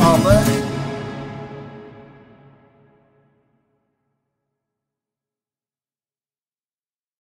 of